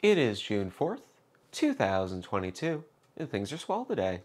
It is June 4th, 2022, and things are swell today.